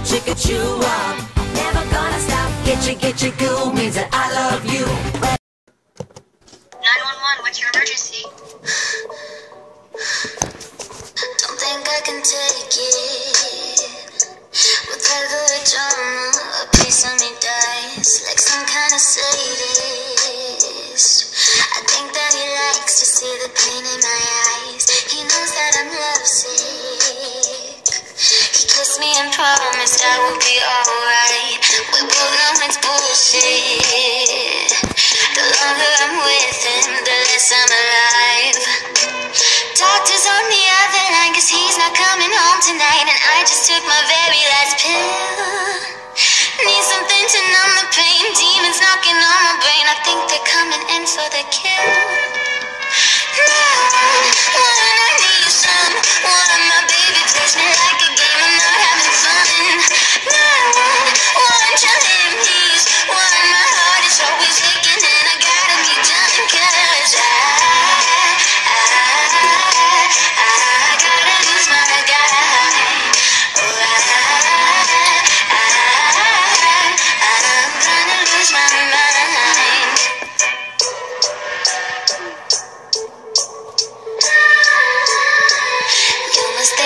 chicka chew up. Never gonna stop. Gitcha gitcha goo means that I love you. 911, what's your emergency? Don't think I can take it. Whatever drama, a piece of me dies like some kind of sadist. Me and promised I would be alright. We both know it's bullshit. The longer I'm with him, the less I'm alive. Doctor's on the other line cause he's not coming home tonight And I just took my very last pill Need something to numb the pain Demons knocking on my brain I think they're coming in for the kill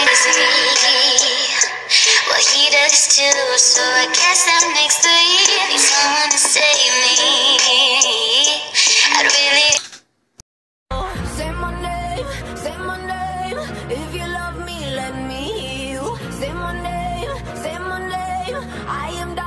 things Well, he does too, so I guess that makes three. Need someone to save me. I really. Say my name, say my name. If you love me, let me hear you. Say my name, say my name. I am.